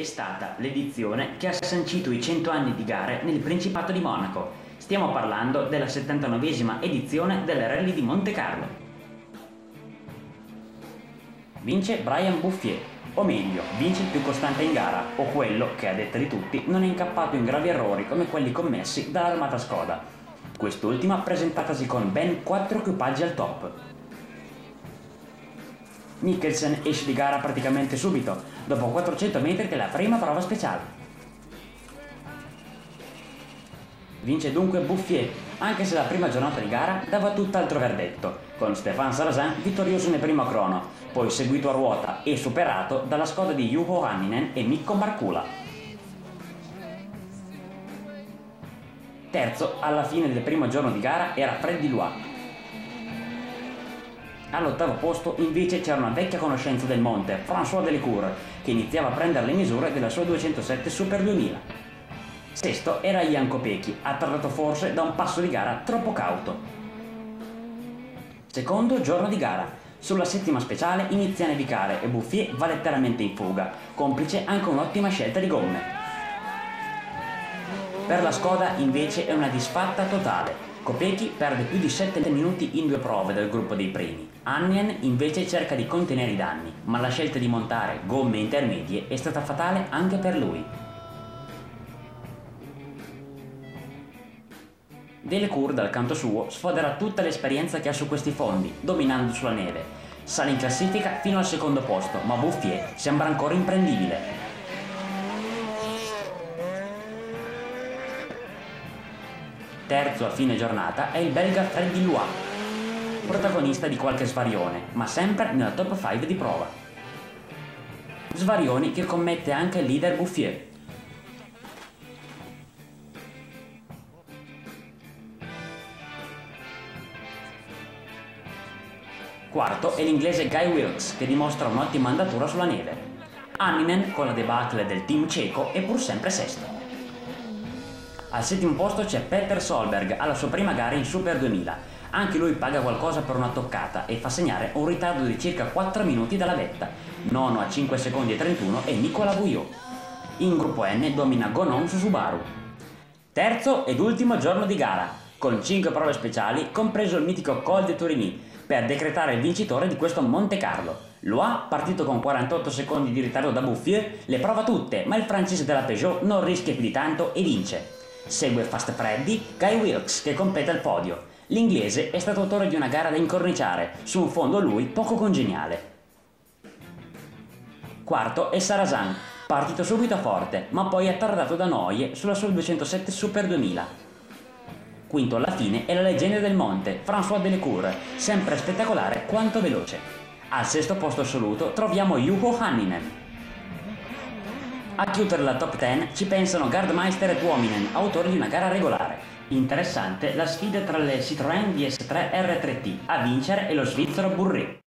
è stata l'edizione che ha sancito i 100 anni di gare nel Principato di Monaco. Stiamo parlando della 79esima edizione del Rally di Monte Carlo. Vince Brian Bouffier, o meglio, vince il più costante in gara, o quello che a detta di tutti non è incappato in gravi errori come quelli commessi dall'armata Skoda. Quest'ultima presentatasi con ben 4 equipaggi al top, Mikkelsen esce di gara praticamente subito, dopo 400 metri della prima prova speciale. Vince dunque Bouffier, anche se la prima giornata di gara dava tutt'altro verdetto, con Stéphane Sarrazin vittorioso nel primo crono, poi seguito a ruota e superato dalla scoda di Juho Hanninen e Mikko Markula. Terzo, alla fine del primo giorno di gara, era Freddy Loire, All'ottavo posto invece c'era una vecchia conoscenza del monte, François Delecour, che iniziava a prendere le misure della sua 207 Super 2000. Sesto era Ian Kopecky, attardato forse da un passo di gara troppo cauto. Secondo giorno di gara. Sulla settima speciale inizia a nevicare e Bouffier va letteralmente in fuga, complice anche un'ottima scelta di gomme. Per la Skoda invece è una disfatta totale, Kopecky perde più di 7 minuti in due prove del gruppo dei primi. Annien invece cerca di contenere i danni, ma la scelta di montare gomme intermedie è stata fatale anche per lui. Delecour dal canto suo sfoderà tutta l'esperienza che ha su questi fondi, dominando sulla neve. Sale in classifica fino al secondo posto, ma Bouffier sembra ancora imprendibile. Terzo a fine giornata è il belga Freddy Loire, protagonista di qualche svarione, ma sempre nella top 5 di prova. Svarioni che commette anche il leader Bouffier. Quarto è l'inglese Guy Wilkes che dimostra un'ottima andatura sulla neve. Anninen con la debacle del team cieco è pur sempre sesto. Al settimo posto c'è Peter Solberg alla sua prima gara in Super 2000. Anche lui paga qualcosa per una toccata e fa segnare un ritardo di circa 4 minuti dalla vetta. Nono a 5 secondi e 31 è Nicola Bouillot. In gruppo N domina Gonon su Subaru. Terzo ed ultimo giorno di gara, con 5 prove speciali, compreso il mitico Col de Tourigny, per decretare il vincitore di questo Monte Carlo. Lo ha, partito con 48 secondi di ritardo da Bouffier, le prova tutte, ma il francese della Peugeot non rischia più di tanto e vince. Segue Fast Freddy, Guy Wilkes che completa il podio. L'inglese è stato autore di una gara da incorniciare, su un fondo lui poco congeniale. Quarto è Sarazan, partito subito forte, ma poi attardato da noie sulla sua 207 Super 2000. Quinto alla fine è la leggenda del monte, François Delecour, sempre spettacolare quanto veloce. Al sesto posto assoluto troviamo Juho Hanninen, a chiudere la top 10 ci pensano Gardmeister e Tuominen, autori di una gara regolare. Interessante la sfida tra le Citroën DS3 R3T, a vincere è lo svizzero Burri.